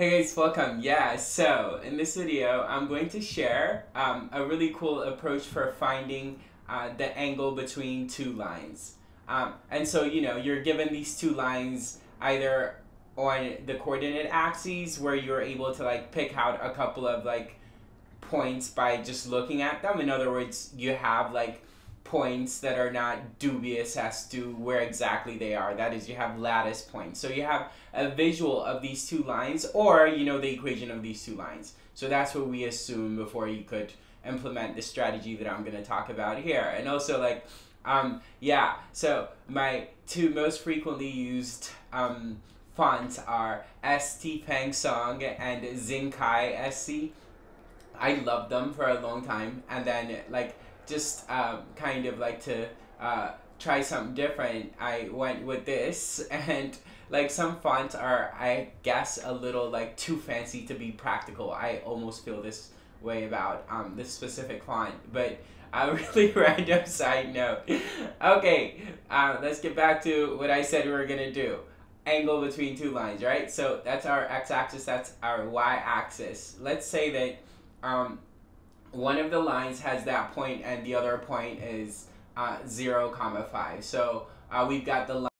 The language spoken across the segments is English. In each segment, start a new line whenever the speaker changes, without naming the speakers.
Hey guys, welcome. Yeah, so in this video, I'm going to share um, a really cool approach for finding uh, the angle between two lines. Um, and so, you know, you're given these two lines either on the coordinate axes where you're able to like pick out a couple of like points by just looking at them. In other words, you have like points that are not dubious as to where exactly they are. That is, you have lattice points. So you have a visual of these two lines, or you know the equation of these two lines. So that's what we assume before you could implement the strategy that I'm going to talk about here. And also, like, um, yeah, so my two most frequently used um, fonts are ST Peng Song and Xingkai SC. I loved them for a long time, and then like just um, kind of like to uh, try something different, I went with this and like some fonts are I guess a little like too fancy to be practical. I almost feel this way about um, this specific font, but a really random side note. okay, uh, let's get back to what I said we were gonna do. Angle between two lines, right? So that's our x-axis, that's our y-axis. Let's say that um, one of the lines has that point and the other point is uh, 0 comma 5. So uh, we've got the line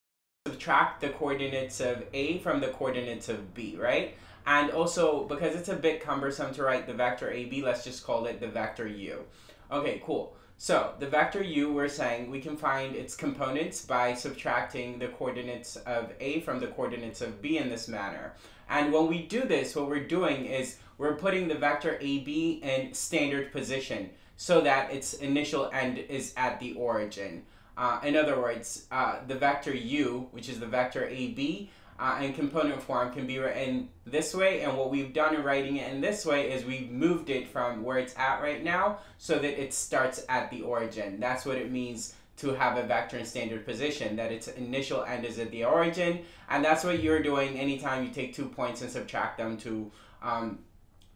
subtract the coordinates of A from the coordinates of B, right? And also, because it's a bit cumbersome to write the vector AB, let's just call it the vector U. Okay, cool. So the vector u, we're saying we can find its components by subtracting the coordinates of a from the coordinates of b in this manner. And when we do this, what we're doing is we're putting the vector ab in standard position so that its initial end is at the origin. Uh, in other words, uh, the vector u, which is the vector ab, uh, in component form can be written this way and what we've done in writing it in this way is we've moved it from where it's at right now so that it starts at the origin. That's what it means to have a vector in standard position, that its initial end is at the origin and that's what you're doing anytime you take two points and subtract them to um,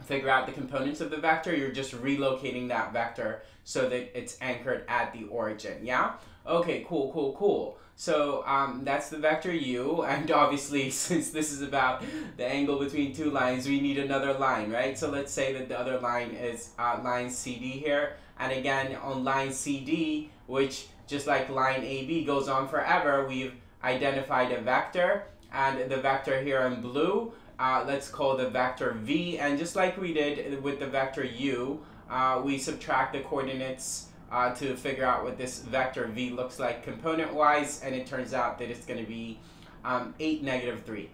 figure out the components of the vector, you're just relocating that vector so that it's anchored at the origin, yeah? Okay, cool, cool, cool. So um, that's the vector u, and obviously since this is about the angle between two lines, we need another line, right? So let's say that the other line is uh, line CD here, and again on line CD, which just like line AB goes on forever, we've identified a vector, and the vector here in blue, uh, let's call the vector v, and just like we did with the vector u, uh, we subtract the coordinates uh, to figure out what this vector v looks like component-wise, and it turns out that it's going to be um, 8, negative 3.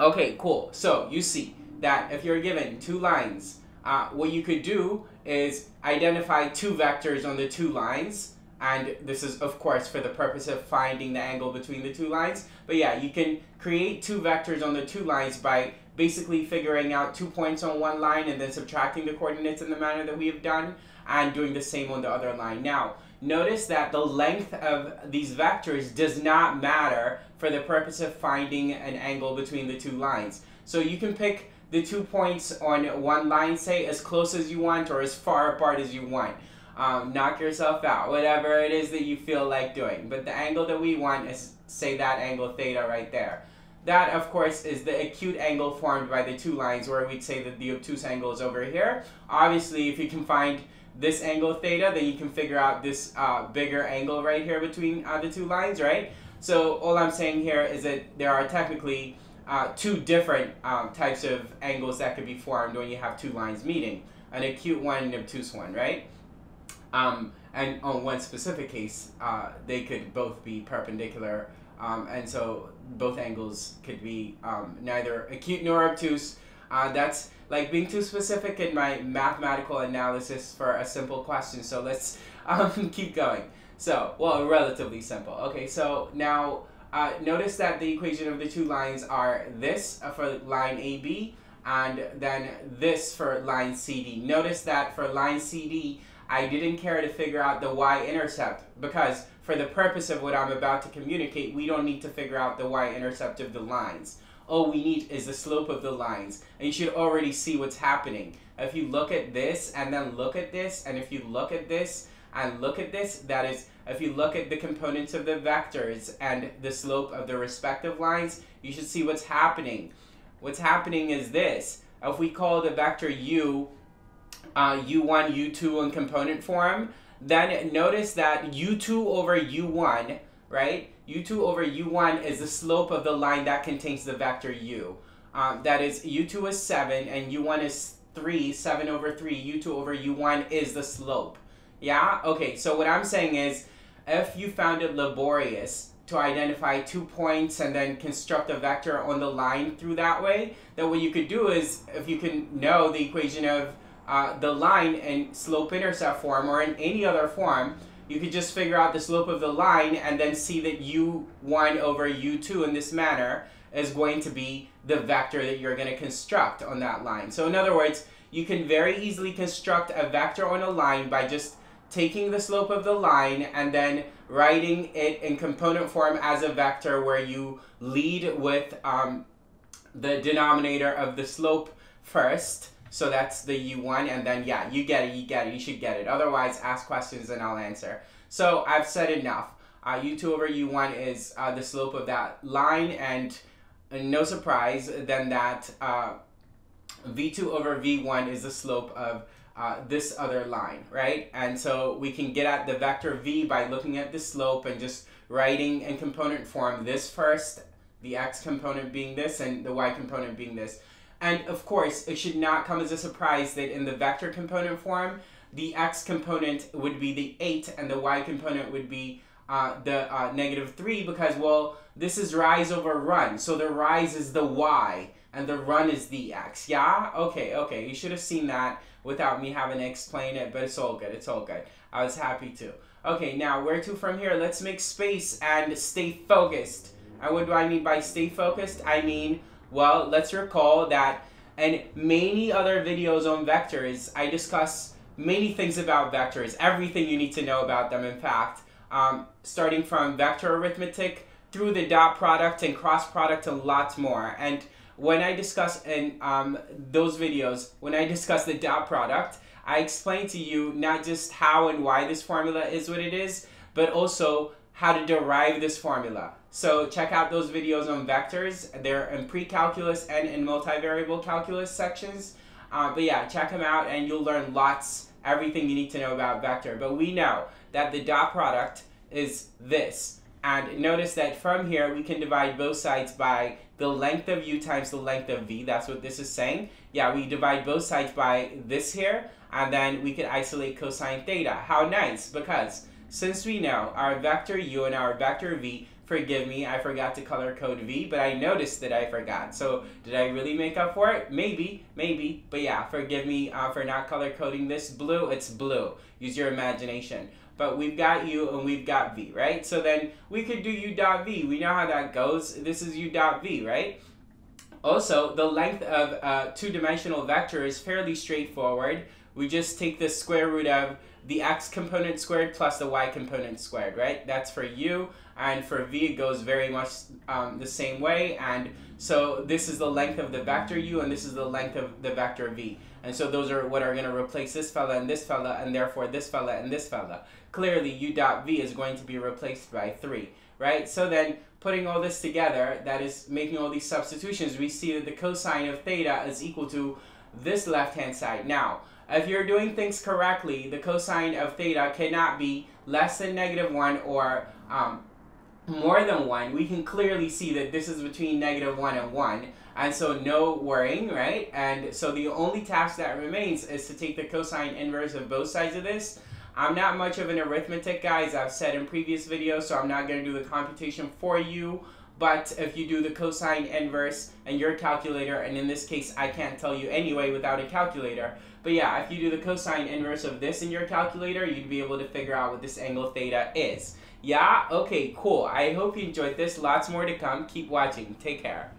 Okay, cool. So you see that if you're given two lines, uh, what you could do is identify two vectors on the two lines, and this is of course for the purpose of finding the angle between the two lines. But yeah, you can create two vectors on the two lines by basically figuring out two points on one line and then subtracting the coordinates in the manner that we have done and doing the same on the other line. Now, notice that the length of these vectors does not matter for the purpose of finding an angle between the two lines. So you can pick the two points on one line, say, as close as you want or as far apart as you want. Um, knock yourself out, whatever it is that you feel like doing. But the angle that we want is, say, that angle theta right there. That, of course, is the acute angle formed by the two lines where we'd say that the obtuse angle is over here. Obviously, if you can find this angle theta, then you can figure out this uh, bigger angle right here between uh, the two lines, right? So all I'm saying here is that there are technically uh, two different um, types of angles that could be formed when you have two lines meeting, an acute one and an obtuse one, right? Um, and on one specific case, uh, they could both be perpendicular, um, and so both angles could be um, neither acute nor obtuse. Uh, that's like being too specific in my mathematical analysis for a simple question. So let's um, keep going. So, well, relatively simple. Okay, so now uh, notice that the equation of the two lines are this for line AB and then this for line CD. Notice that for line CD, I didn't care to figure out the y-intercept because for the purpose of what I'm about to communicate, we don't need to figure out the y-intercept of the lines all we need is the slope of the lines. And you should already see what's happening. If you look at this and then look at this, and if you look at this and look at this, that is, if you look at the components of the vectors and the slope of the respective lines, you should see what's happening. what's happening is this. If we call the vector u uh, u1, u2 in component form, then notice that u2 over u1, right? u2 over u1 is the slope of the line that contains the vector u. Um, that is, u2 is 7 and u1 is 3, 7 over 3, u2 over u1 is the slope. Yeah? Okay, so what I'm saying is, if you found it laborious to identify two points and then construct a vector on the line through that way, then what you could do is, if you can know the equation of uh, the line in slope-intercept form or in any other form, you could just figure out the slope of the line and then see that u1 over u2 in this manner is going to be the vector that you're going to construct on that line. So in other words, you can very easily construct a vector on a line by just taking the slope of the line and then writing it in component form as a vector where you lead with um, the denominator of the slope first. So that's the u1 and then yeah, you get it, you get it, you should get it. Otherwise, ask questions and I'll answer. So I've said enough. Uh, u2 over u1 is uh, the slope of that line and no surprise then that uh, v2 over v1 is the slope of uh, this other line, right? And so we can get at the vector v by looking at the slope and just writing in component form this first, the x component being this and the y component being this. And of course, it should not come as a surprise that in the vector component form, the x component would be the 8 and the y component would be uh, the uh, negative 3 because, well, this is rise over run. So the rise is the y and the run is the x. Yeah? Okay, okay. You should have seen that without me having to explain it, but it's all good. It's all good. I was happy to. Okay, now where to from here? Let's make space and stay focused. And what do I mean by stay focused? I mean, well, let's recall that in many other videos on vectors, I discuss many things about vectors, everything you need to know about them, in fact, um, starting from vector arithmetic through the dot product and cross product and lots more. And when I discuss in um, those videos, when I discuss the dot product, I explain to you not just how and why this formula is what it is, but also how to derive this formula. So check out those videos on vectors. They're in pre-calculus and in multivariable calculus sections. Uh, but yeah, check them out and you'll learn lots, everything you need to know about vector. But we know that the dot product is this. And notice that from here, we can divide both sides by the length of u times the length of v. That's what this is saying. Yeah, we divide both sides by this here, and then we can isolate cosine theta. How nice, because since we know our vector u and our vector v, forgive me, I forgot to color code v, but I noticed that I forgot. So did I really make up for it? Maybe, maybe, but yeah, forgive me uh, for not color coding this blue. It's blue. Use your imagination but we've got u and we've got v, right? So then we could do u dot v. We know how that goes. This is u dot v, right? Also, the length of a two-dimensional vector is fairly straightforward. We just take the square root of the x component squared plus the y component squared, right? That's for u, and for v it goes very much um, the same way, and so this is the length of the vector u, and this is the length of the vector v. And so those are what are going to replace this fella and this fella, and therefore this fella and this fella clearly u dot v is going to be replaced by 3, right? So then, putting all this together, that is making all these substitutions, we see that the cosine of theta is equal to this left-hand side. Now, if you're doing things correctly, the cosine of theta cannot be less than negative 1 or um, more than 1. We can clearly see that this is between negative 1 and 1. And so no worrying, right? And so the only task that remains is to take the cosine inverse of both sides of this I'm not much of an arithmetic guy, as I've said in previous videos, so I'm not going to do the computation for you. But if you do the cosine inverse and your calculator, and in this case, I can't tell you anyway without a calculator. But yeah, if you do the cosine inverse of this in your calculator, you'd be able to figure out what this angle theta is. Yeah? Okay, cool. I hope you enjoyed this. Lots more to come. Keep watching. Take care.